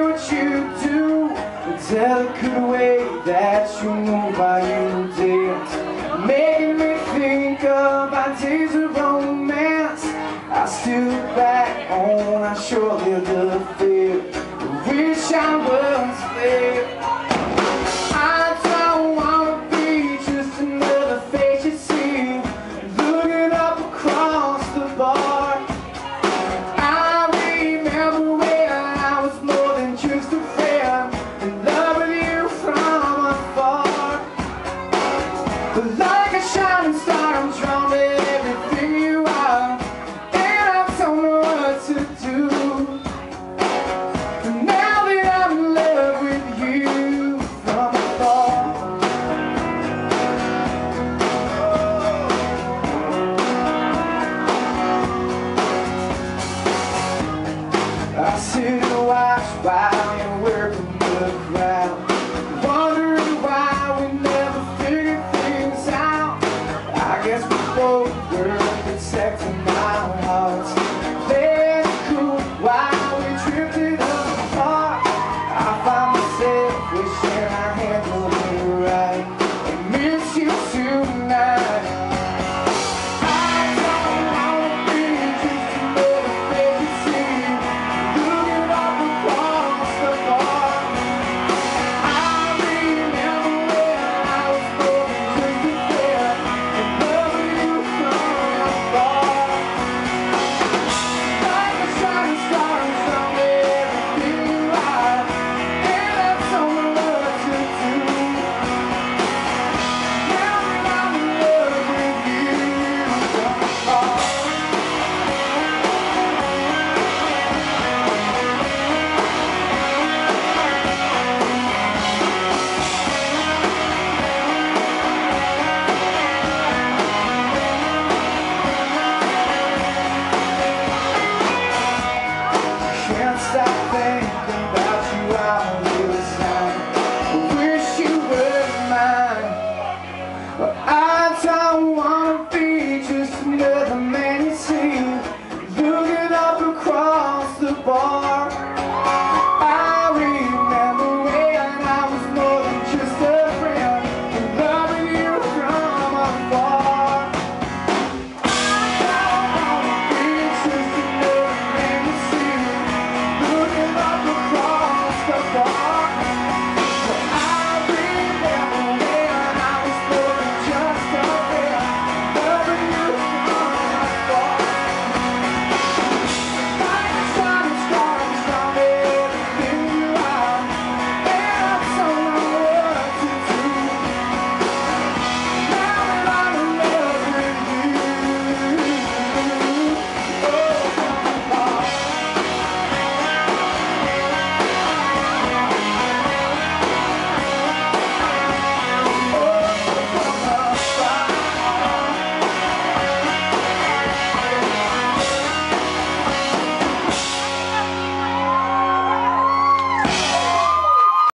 what you do The delicate way that you move while you dance Making me think of days of romance. I look back on our short-lived affair Like a shining star I'm drawn to everything you are. And I don't know what to do. Now that I'm in love with you from afar. I sit and watch while